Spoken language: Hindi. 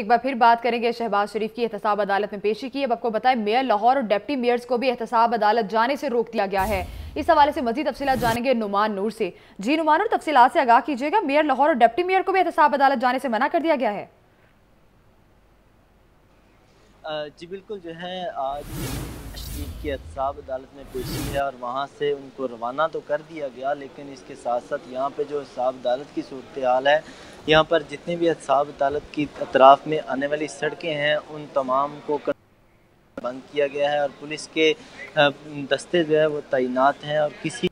एक बार फिर बात करेंगे शहबाज शरीफ की एहतसाब अदालत में पेशी की। अब आपको बताएँ, मेयर लाहौर और डिप्टी मेयर्स को भी एहतसाब अदालत जाने से रोक दिया गया है। इस हवाले से मजीद तफसीत जानेंगे नुमान नूर से। जी नुमान और तफसीत से आगाह कीजिएगा। मेयर लाहौर और डिप्टी मेयर को भी एहतसाब अदालत जाने से मना कर दिया गया है। जी बिल्कुल, जो है, आज शरीफ की एहतसाब अदालत में पेशी है और वहाँ से उनको रवाना तो कर दिया गया, लेकिन इसके साथ साथ यहाँ पे जो एहतसाब अदालत की सूरत हाल है यहाँ पर जितने भी असाब अदालत की अतराफ़ में आने वाली सड़कें हैं, उन तमाम को बंद किया गया है और पुलिस के दस्ते जो है वो तैनात हैं और किसी